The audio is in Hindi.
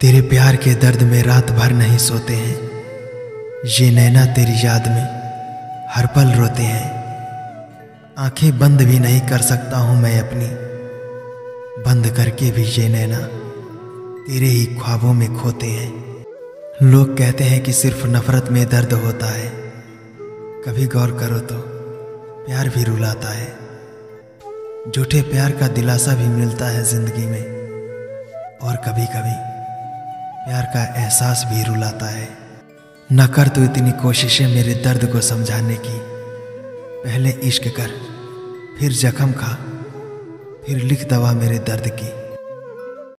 तेरे प्यार के दर्द में रात भर नहीं सोते हैं। ये नैना तेरी याद में हर पल रोते हैं। आँखें बंद भी नहीं कर सकता हूँ मैं अपनी। बंद करके भी ये नैना तेरे ही ख्वाबों में खोते हैं। लोग कहते हैं कि सिर्फ़ नफरत में दर्द होता है। कभी गौर करो तो प्यार भी रुलाता है। झूठे प्यार का दिलासा भी मिलता है ज़िंदगी में। और कभी कभी प्यार का एहसास भी रुलाता है। न कर तू इतनी कोशिशें मेरे दर्द को समझाने की। पहले इश्क कर, फिर जख्म खा, फिर लिख दवा मेरे दर्द की।